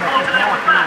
Vamos,